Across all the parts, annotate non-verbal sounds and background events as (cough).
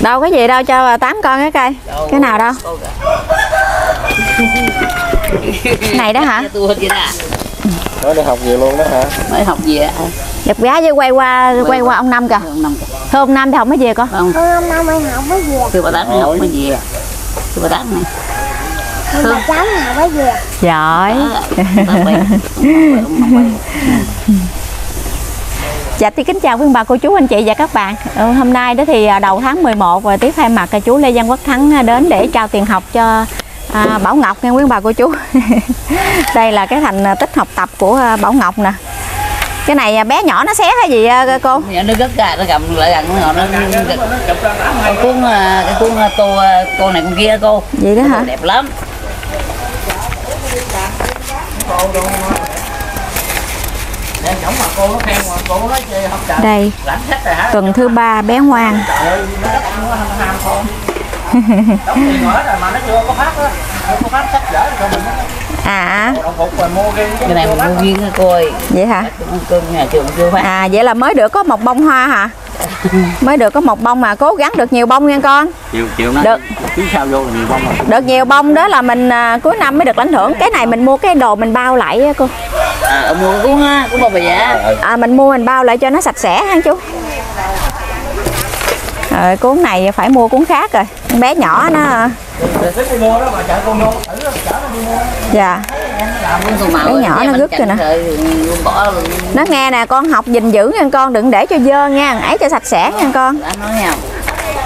đâu có gì đâu cho bà tám con cái cây cái nào đâu cái này đó hả Cái. Mới đi học về luôn đó hả? Mới học gì ạ? giật gái với quay qua quay qua ông năm kìa Ông năm kìa. thôi ông năm thì không có về con Không, Hôm nay mày học cái gì? từ bà đánh học mới về. Từ bà đánh này. Bà cháu học cái gì? giỏi Đó, bà quay. Ông năm quay. Dạ thì kính chào quý bà cô chú anh chị và các bạn. Ừ, Hôm nay đó thì à, đầu tháng 11 và tiếp thay mặt à, chú Lê Văn Quốc Thắng à, đến để trao tiền học cho à, Bảo Ngọc nha quý bà cô chú. (laughs) Đây là cái thành tích học tập của Bảo Ngọc nè. Cái này bé nhỏ nó xé hay gì cô? Dạ, nó gất ra nó cầm lại gần nó nó cuốn cái cuốn tô cô này con kia cô. Vậy đó hả? đẹp lắm Em chồng mà cô nó khen mà cô nói chơi học trời Đây tuần thứ ba bé ngoan Trời ơi, nó đất nó ham ham con. Đóng tiền hết rồi mà nó chưa có phát á. Chưa có phát sách dở cho mình. á. À cái này mình mua riêng á cô ơi vậy hả? Nhà trường chưa phát À vậy là mới được có một bông hoa hả? Mới được có một bông mà cố gắng được nhiều bông nha con Chiều chiều nó Được. sau vô nhiều bông rồi. Được nhiều bông đó là mình à, cuối năm mới được lãnh thưởng Cái này mình mua cái đồ mình bao lại á cô à ông mua cuốn á cuốn bao bì dạ à, mình mua mình bao lại cho nó sạch sẽ ha chú rồi cuốn này phải mua cuốn khác rồi con bé nhỏ nó Thích đi mua đó mà chợ con mua. Thử đó, chở nó đi mua. dạ cuốn tô màu Cái nhỏ nó rứt rồi nè. nó nghe nè con học gìn giữ nha con đừng để cho dơ nha ấy cho sạch sẽ nha con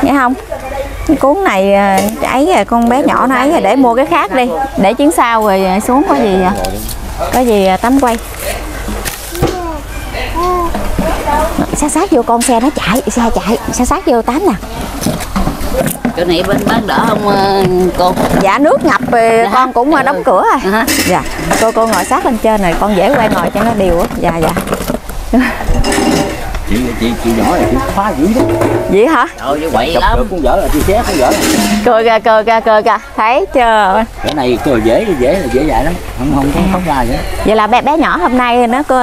nghe không cuốn này à, ấy rồi con bé nhỏ nó ấy rồi để mua cái khác đi để chuyến sau rồi à, xuống có gì à? Có gì à, tắm quay. Sát sát vô con xe nó chạy xe chạy. Sát sát vô tám nè. Chỗ này bên bán đỡ không ờ, cô? Dạ nước ngập thì con cũng à, đóng cửa rồi. Hả dạ cô cô ngồi sát lên trên này con dễ quay ngồi cho nó đều á. Dạ dạ Chị chị chị nhỏ này chị phá dữ đó. vậy hả trời ơi quậy Chụp lắm cũng dở là chị xé cũng dở. cười kìa cười kìa cười kìa thấy chưa Cái này cười dễ dễ là dễ dạy lắm. Không không có khóc ra vậy. vậy là bé bé nhỏ hôm nay nó cô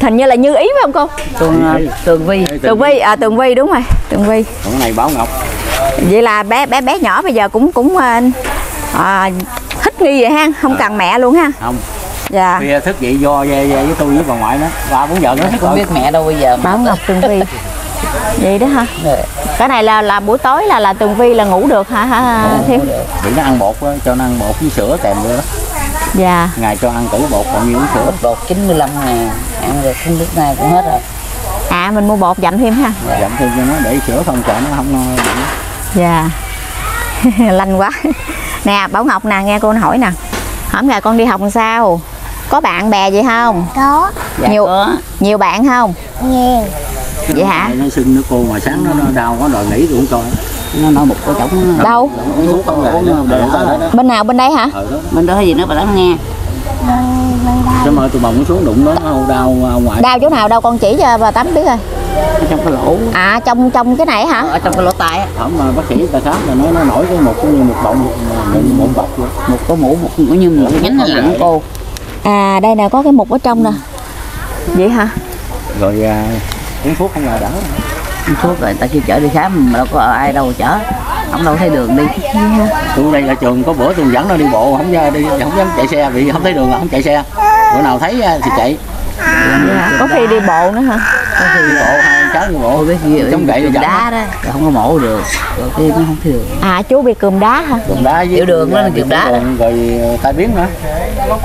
hình như là như ý phải không cô tường ờ, tường vi tường vi à tường vi đúng rồi tường vi cái này Bảo Ngọc. vậy là bé bé bé nhỏ bây giờ cũng cũng à, à, thích nghi vậy ha không cần mẹ luôn ha Không. Dạ. Khuya thức dậy do với, với tôi với bà ngoại đó. Ba bốn giờ nó không rồi. biết mẹ đâu bây giờ. Bảo ngọc tường vi vậy đó hả? Rồi. cái này là là buổi tối là là tường vi là ngủ được hả hả thiếu Bị nó ăn bột á, cho nó ăn bột với sữa kèm nữa đó. dạ. Ngày cho ăn cử bột còn nhiều sữa. bột bột 95 ngàn. Ăn được không biết nay cũng hết rồi. À mình mua bột dặm thêm ha. Dặm thêm cho nó để sữa không sợ nó không no. dạ. (laughs) Lanh quá. Nè bảo ngọc nè nghe cô hỏi nè. Hôm nay con đi học làm sao có bạn bè gì không? Có. Dạ Nhiều- có. nhiều bạn không? Nhiều. Vậy hả? Nó sưng nó cô mà sáng nó, nó đau quá đòi nghỉ không coi. nó nói một cái trống đâu? Nó đó đó. bên nào bên đây hả? Đó. bên đó gì nữa bà lắng nghe. Chứ mà tôi bồng nó xuống đụng nó nó đau ngoại. đau chỗ nào? Đâu con chỉ cho bà tắm biết rồi ở trong cái lỗ. À trong trong cái này hả? Ở trong cái lỗ tai á. Không mà bác sĩ ta khám là nó nó nổi cái một cái như một bọng một một bọc luôn. một cái mũ một cũng như một cái nhánh nó lặng cô à đây nè có cái mục ở trong nè vậy hả Rồi à, uống thuốc không là đỡ. Uống thuốc rồi ta kêu chở đi khám mà đâu có ai đâu chở không đâu thấy đường đi Tôi đây là trường có bữa tôi dẫn nó đi bộ không ra đi không dám chạy xe vì không thấy đường là không chạy xe. Bữa nào thấy à, thì chạy. Vậy hả có khi đi bộ nữa hả? Có khi Đi bộ hai cháu đi bộ. Biết gì Chống gậy là đá đó. Rồi không có mổ được. Rồi cái nó không thấy à chú bị cườm đá hả? Đường đá với Tiểu đường đó là kiểu đá. Rồi tai biến nữa.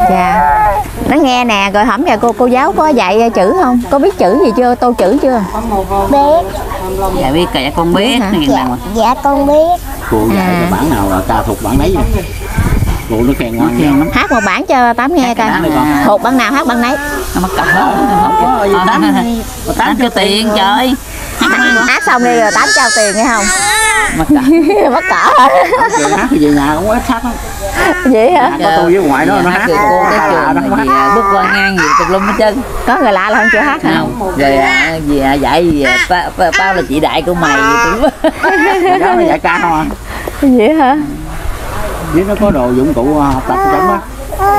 dạ. Nó nghe nè rồi hổng giờ cô cô giáo có dạy chữ không? Có biết chữ gì chưa? Tô chữ chưa? Biết. Dạ biết cả con biết dạ, dạ con biết. Cô dạy là bản nào là ta thuộc bản nấy. Cô nó ngon khen lắm. Hát một bản cho tám nghe coi. cái đó là- thuộc bản nào hát bản nấy. Nó mắc cỡ có gì tám- tám cho tiền trời. Hát xong đi rồi tám trao tiền nghe không? Mắc cỡ. (laughs) Mất cỡ. Hát về nhà cũng ít hát lắm. vậy hả? Hát có tôi với ngoại đó nó hát. rồi cô À, trường gì à, bước qua ngang gì tùm lum hết trơn. Có người lạ là không chưa hát hả? Không. Rồi à, gì à, dạy gì à, ba, ba, bao là chị đại của mày. Giáo (laughs) nó dạy ca không à. vậy hả Với nó có đồ dụng cụ học tập trong đó.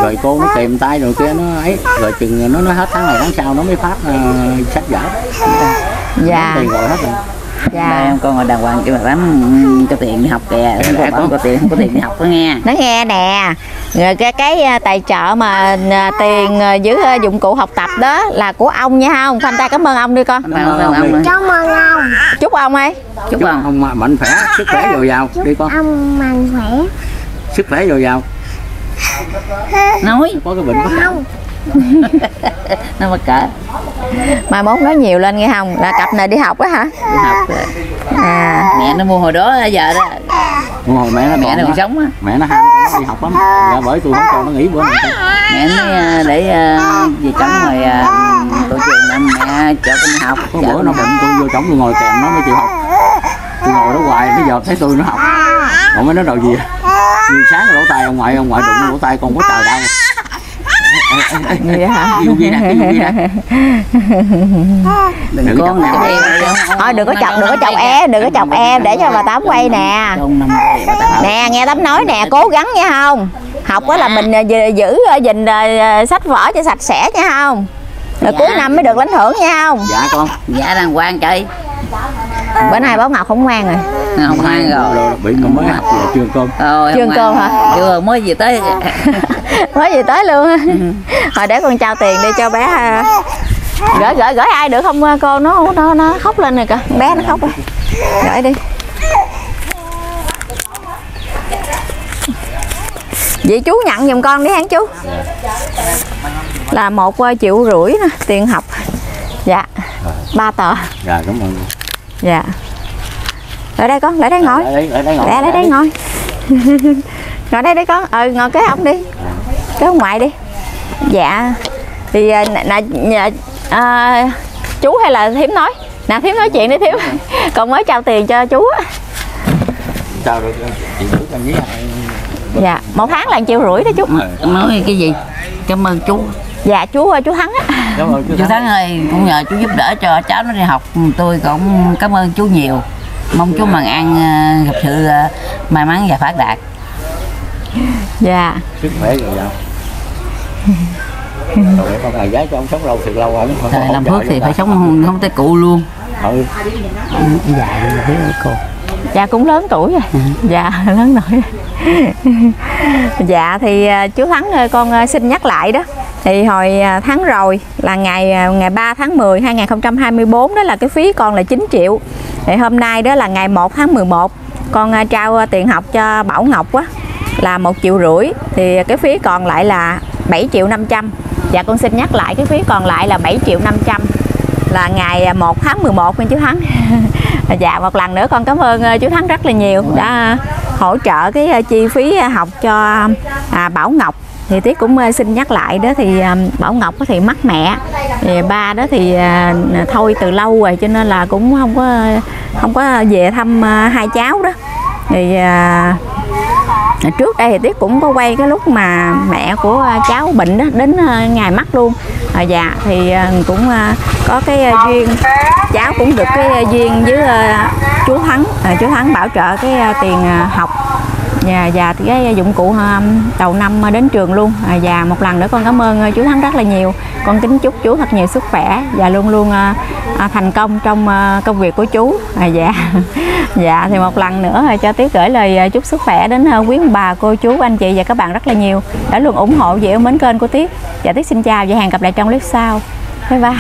Rồi cô nó kèm tay rồi kia nó ấy. Rồi chừng nó nó hết tháng này tháng sau nó mới phát ờ, sách vở. dạ. Tiền rồi hết rồi. Dạ. Em con ngồi đàng hoàng kêu bà bán cho tiền đi học kìa. Dạ, con có tiền không có tiền đi học đó nghe. Nó nghe nè. Rồi cái cái à, tài trợ mà à, tiền à, giữ à, dụng cụ học tập đó là của ông nha không phanh tay cảm ơn ông đi con. Cảm ơn ông, ông, ông. Cảm ơn ông. Chúc ông ấy. Chúc chúc ông ông mạnh khỏe sức khỏe dồi dào. Đi con. Ông mạnh khỏe sức khỏe dồi dào nói. Có cái bệnh có Không (laughs) nó mắc cỡ. Mai mốt nói nhiều lên nghe không? Là cặp này đi học á hả? Đi học rồi. à mẹ nó mua hồi đó giờ đó. Hồi mẹ nó mẹ nó còn sống á. Mẹ nó ham đi học lắm. Dạ bởi tôi không cho nó nghỉ bữa nào. Mẹ nó ờ, để ờ, về chồng rồi tổ trường năm mẹ cho con đi học. Có bữa nó bệnh tôi vô chổng tôi ngồi kèm nó mới chịu học. Tôi ngồi đó hoài bây giờ thấy tôi nó học. Còn mới nói đầu gì Nhiều sáng lỗ tai ông ngoại ông ngoại đụng lỗ tai con có trời đau. Vậy hả nè yêu gì nè đừng chọc nào em. thôi đừng có chọc đừng có chọc em đừng có chọc em để cho bà tám quay nè. Tám nè nghe tấm nói nè cố gắng nha không? Học á là mình à, giữ giữ à, gìn à, sách vở cho sạch sẽ nha không? Rồi Dạ. cuối năm mới được lãnh thưởng nha không? Dạ con. Dạ đàng hoàng chơi bữa nay báo ngọc không ngoan rồi. Không hoan rồi. Rồi bị người mới học về trường cơm Rồi, không cơm hả? chưa mới về tới. (laughs) Mới gì tới luôn hồi để con trao tiền đi cho bé à. gửi gửi gửi ai được không à, cô? Nó nó nó khóc lên rồi kìa. Bé nó khóc rồi. Gửi đi. Vậy chú nhận giùm con đi hán chú? Là một à, triệu rưỡi nè tiền học. Dạ. Ba tờ. Dạ cảm ơn dạ. Lại đây con lại đây ngồi. Lại đây lại đây ngồi. Lẹ lại đây ngồi. Ngồi đây đi. Con Ừ ngồi kế ông đi. Kế ông ngoại đi. Dạ. Thì à, nè, nè, à, Chú hay là thím nói? Nè thím nói chuyện đi thím (laughs) Con mới trao tiền cho chú á. Sao được chị con với Dạ một tháng là 1 triệu rưỡi đó chú. Nói cái gì? Cảm ơn chú Dạ chú chú Thắng á. Cảm ơn chú chú thắng. Ơi cũng nhờ chú giúp đỡ cho cháu nó đi học. Tôi cũng cảm ơn chú nhiều. Mong chú mừng ăn ờ, gặp sự ờ, may mắn và phát đạt. Dạ. Sức khỏe dồi dào rồi để con ngày giá cho ông sống lâu thiệt lâu rồi hỗ làm phước thì phải sống không, không tới cụ luôn. Ừ. Dạ vậy biết ơi cô Dạ cũng lớn tuổi rồi. Dạ (laughs) lớn tuổi rồi. Dạ thì à, chú Thắng ơi, con xin nhắc lại đó thì hồi à, tháng rồi là ngày à, ngày 3 tháng 10 2024 đó là cái phí con là 9 triệu. Thì hôm nay đó là ngày 1 tháng 11 Con à, trao tiền học cho Bảo Ngọc á là 1 triệu rưỡi. Thì cái phí còn lại là 7 triệu 500 và dạ, con xin nhắc lại cái phí còn lại là 7 triệu 500 là ngày 1 tháng 11 nha chú Thắng. (laughs) Dạ một lần nữa con cảm ơn chú Thắng rất là nhiều đã hỗ trợ cái chi phí học cho à, Bảo Ngọc thì Tiết cũng ờ, xin nhắc lại đó thì ờ, Bảo Ngọc thì mắc mẹ. Thì ba đó thì ờ, thôi từ lâu rồi cho nên là cũng không có không có về thăm hai cháu đó. Thì trước đây thì Tiết cũng có quay cái lúc mà mẹ của cháu bệnh đó đến ngày mắc luôn. À, dạ thì cũng có cái duyên. Cháu cũng được cái duyên với chú Thắng. Chú Thắng bảo trợ cái tiền học dạ dạ cái dụng cụ đầu năm đến trường luôn. À, và một lần nữa con cảm ơn ờ, chú Thắng rất là nhiều. Con kính chúc chú thật nhiều sức khỏe. Và luôn luôn à, à, thành công trong à, công việc của chú. À, dạ. (laughs) Dạ thì một lần nữa cho Tiết gửi lời chúc sức khỏe đến à, quý ông bà cô chú anh chị và các bạn rất là nhiều. Đã luôn ủng hộ và yêu mến kênh của Tiết dạ Tiết xin chào và hẹn gặp lại trong clip sau. Bye bye.